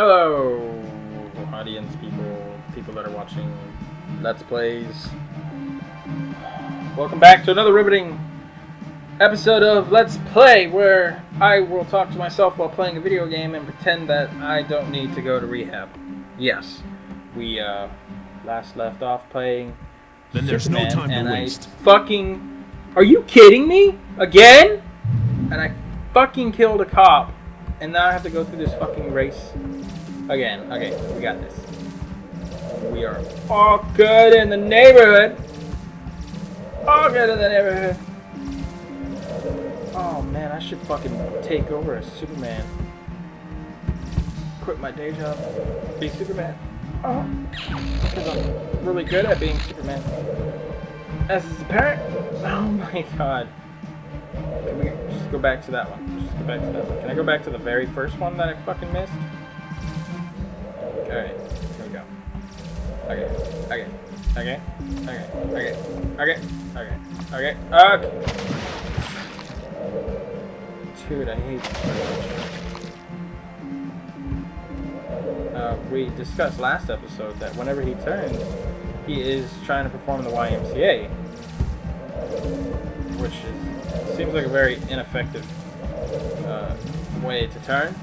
Hello, audience people, people that are watching Let's Plays. Welcome back to another riveting episode of Let's Play, where I will talk to myself while playing a video game and pretend that I don't need to go to rehab. Yes, we uh, last left off playing Then there's Superman, no time to and waste. I fucking. Are you kidding me? Again? And I fucking killed a cop, and now I have to go through this fucking race again. Okay, we got this. We are all good in the neighborhood. All good in the neighborhood. Oh man, I should fucking take over as Superman. Quit my day job. Be Superman. Oh, because I'm really good at being Superman. As his parent? Oh my god. Can we just go back to that one? Just go back to that one. Can I go back to the very first one that I fucking missed? Alright, here we go. Okay, okay, okay, okay, okay, okay, okay, okay, okay. Dude, I hate uh, we discussed last episode that whenever he turns, he is trying to perform the YMCA, which is seems like a very ineffective uh, way to turn.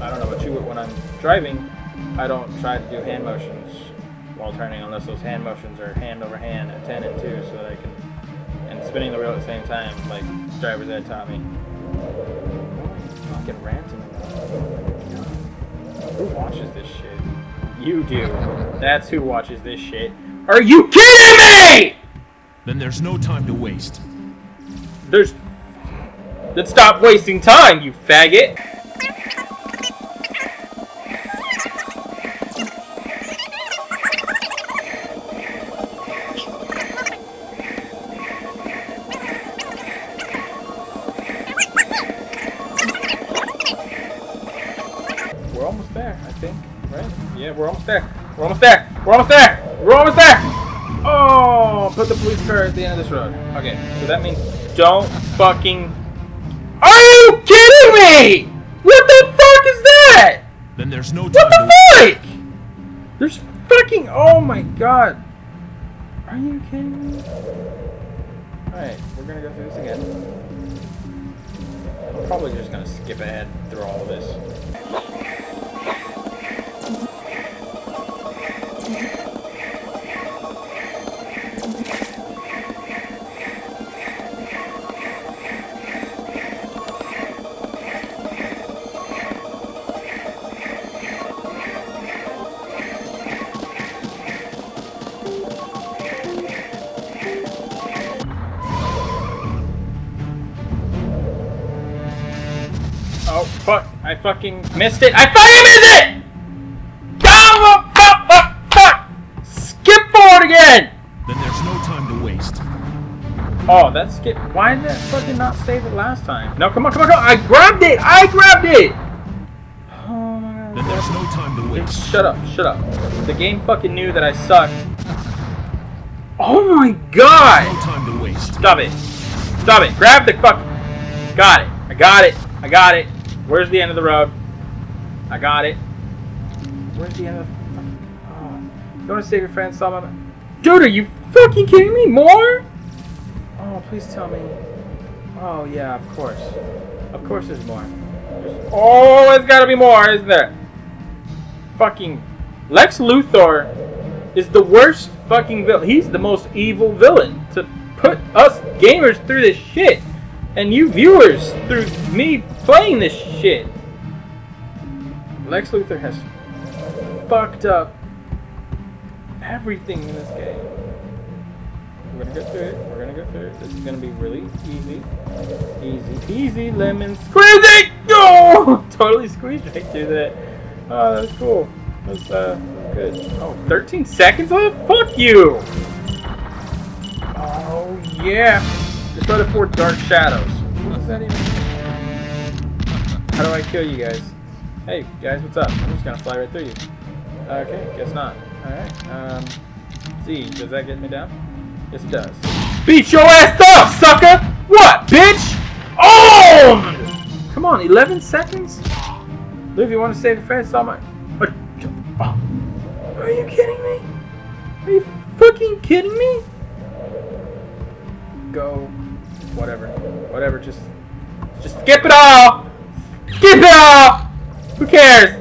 I don't know about you, but when I'm driving, I don't try to do hand motions while turning unless those hand motions are hand over hand at 10 and 2 so that I can, and spinning the wheel at the same time, like driver's ed taught me. Fucking ranting Who watches this shit? You do. That's who watches this shit. Are you kidding me? Then there's no time to waste. There's. Then stop wasting time, you faggot! We're almost there, I think. Right? Yeah, we're almost there. We're almost there. We're almost there. We're almost there. Oh, put the police car at the end of this road. Okay, so that means don't fucking. Are you kidding me? What the fuck is that? Then there's no What time to the fuck? There's fucking. Oh my god. Are you kidding me? Alright, we're gonna go through this again. I'm probably just gonna skip ahead through all of this. Fuck! I fucking missed it! I fucking missed it! Oh fuck! Fuck! Fuck! Skip forward again! Then there's no time to waste. Oh, that skip. Why did that fucking not save it last time? No, come on, come on, come on! I grabbed it! I grabbed it! Oh my god. Then there's no time to waste. Shut up, shut up. The game fucking knew that I sucked. Oh my god! No time to waste. Stop it. Stop it. Grab the fuck. Got it. I got it. I got it. Where's the end of the road? I got it. Where's the end of? Oh. You want to save your friend, Solomon? Dude, are you fucking kidding me? More? Oh, please tell me. Oh, yeah, of course. Of course there's more. There's... Oh, there's gotta be more, isn't there? Fucking Lex Luthor is the worst fucking villain. He's the most evil villain to put us gamers through this shit. And you viewers through me playing this shit. Lex Luthor has fucked up everything in this game. We're gonna go through it. We're gonna go through it. This is gonna be really easy. Easy peasy lemon squeezy! Oh! Totally squeezed right through that. Oh, that's cool. That's uh good. Oh, 13 seconds left? Fuck you! Oh yeah! Let it for dark shadows. What does that even? How do I kill you guys? Hey guys, what's up? I'm just gonna fly right through you. Okay, guess not. Alright, um Z, does that get me down? Yes it does. Beat your ass up, sucker! What, bitch? Oh! Come on, 11 seconds? Liv, you want to save on my. What? Oh. Are you kidding me? Are you fucking kidding me? Go. Whatever. Whatever. Just. Just skip it all! It all! Who cares?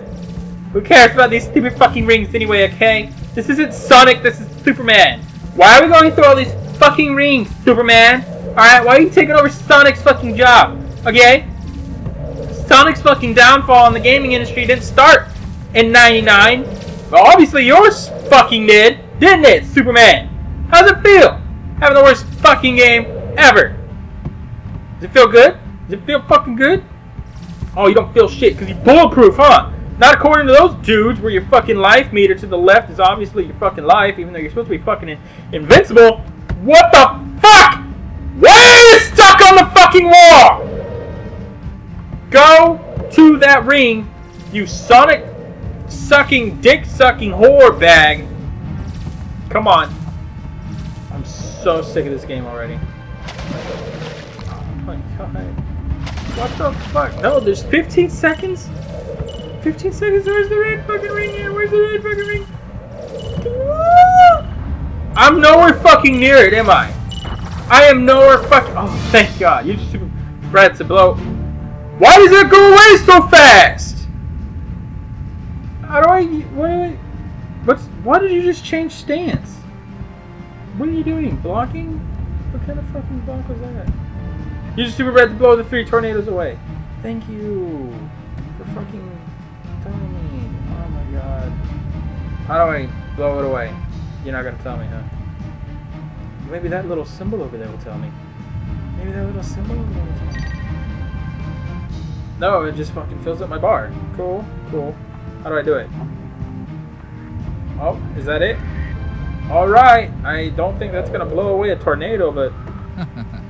Who cares about these stupid fucking rings anyway, okay? This isn't Sonic, this is Superman. Why are we going through all these fucking rings, Superman? Alright, why are you taking over Sonic's fucking job? Okay? Sonic's fucking downfall in the gaming industry didn't start in 99. Well, obviously yours fucking did, didn't it, Superman? How's it feel? Having the worst fucking game ever. Does it feel good? Does it feel fucking good? Oh, you don't feel shit because you're bulletproof, huh? Not according to those dudes where your fucking life meter to the left is obviously your fucking life, even though you're supposed to be fucking in invincible. What the fuck? Why are you stuck on the fucking wall? Go to that ring, you sonic sucking, dick sucking whore bag. Come on. I'm so sick of this game already. What the fuck? No, there's 15 seconds? 15 seconds? Where's the red fucking ring here? Where's the red fucking ring? I'm nowhere fucking near it, am I? I am nowhere fucking... Oh, thank God. You just. Brad to blow. Why does it go away so fast? How do I... What do I... What's... Why did you just change stance? What are you doing? Blocking? What kind of fucking block was that? You just super breath to blow the three tornadoes away. Thank you for fucking telling me. Oh my god. How do I blow it away? You're not gonna tell me, huh? Maybe that little symbol over there will tell me. Maybe that little symbol over there will tell me. No, it just fucking fills up my bar. Cool, cool. How do I do it? Oh, is that it? Alright, I don't think that's gonna blow away a tornado, but...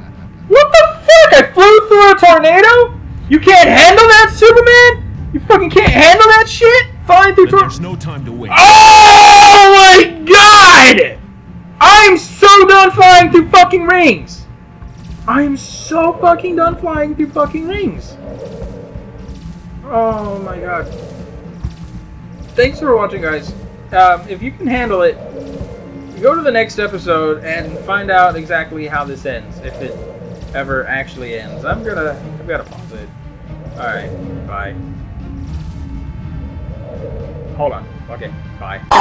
I flew through a tornado? You can't handle that, Superman? You fucking can't handle that shit? Flying through tornadoes? There's no time to waste. Oh my god! I'm so done flying through fucking rings! I am so fucking done flying through fucking rings! Oh my god. Thanks for watching, guys. Um, if you can handle it, go to the next episode and find out exactly how this ends, if it ever actually ends. I'm gonna, I've gotta pause it. Alright, bye. Hold on. Okay, bye.